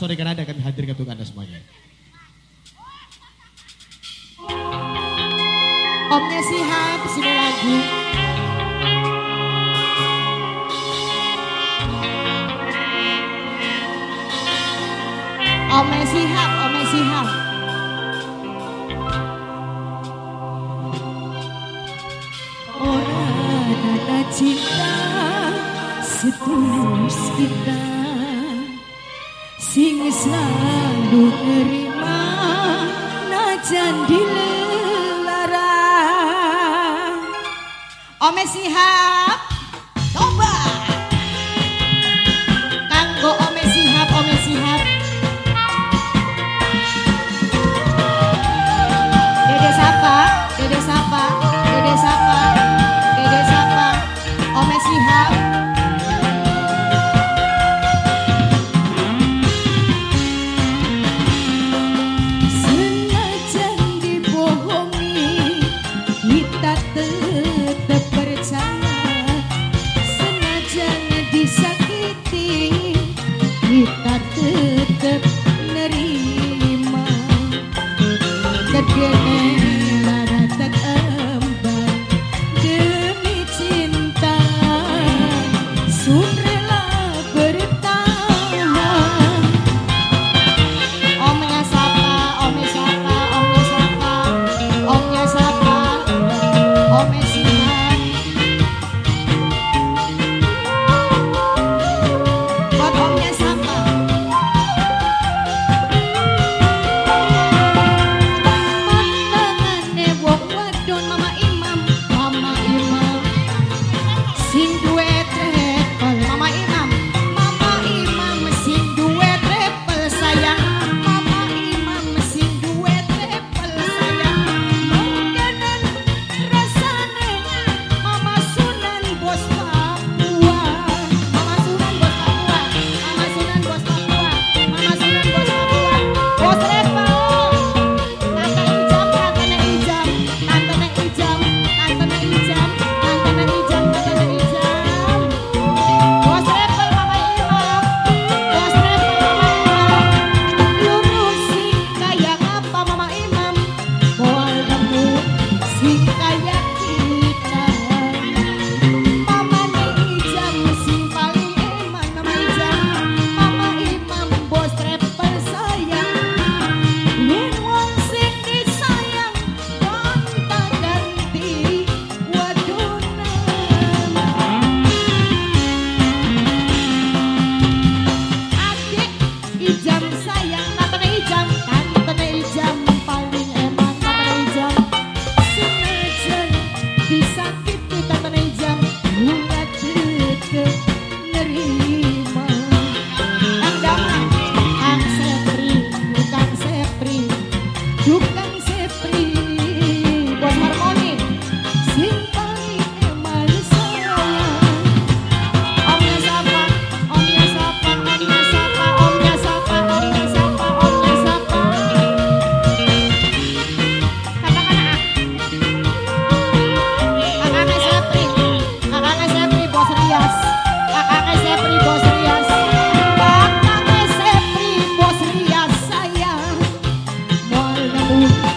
Sore Kanada kami hadirkan untuk Anda semuanya. Omnya Sihab, sini lagu. Omnya Sihab, Omnya Sihab. Orang ada cinta setulus kita Sing selalu nerima najan Ome Sihab Coba Ome Sihab Ome Sihab. Dede Sapa Dede Sapa Dede Sapa Jura? fool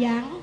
dài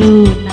alone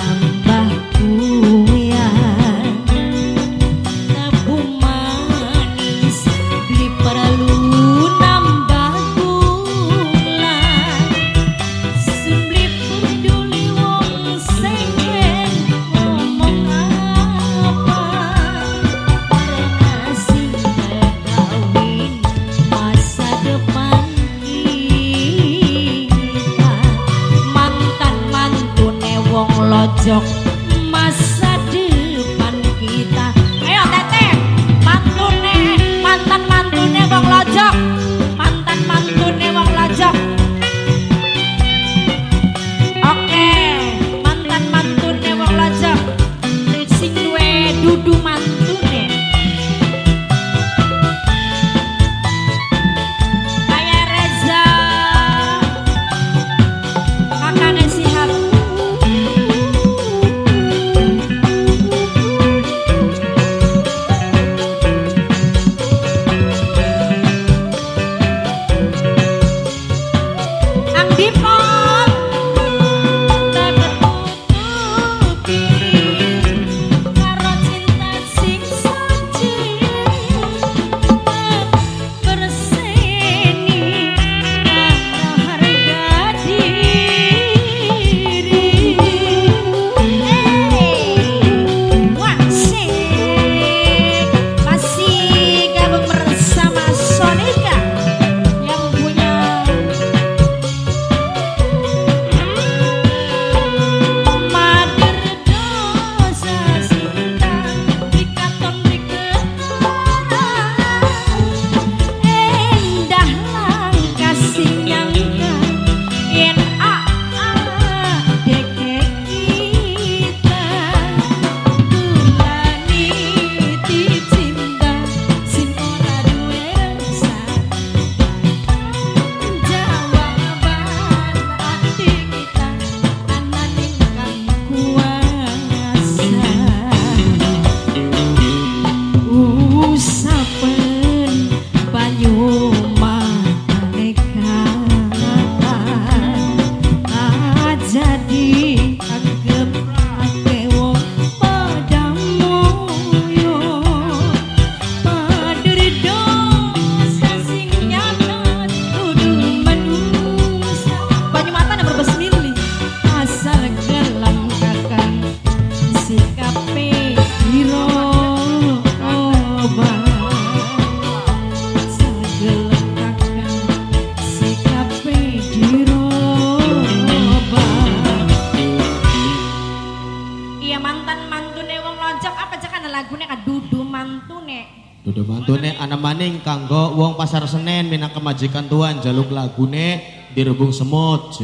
kanggo wong pasar Senen minang kemajikan tuan jaluk lagune dirubung semut.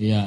Iya.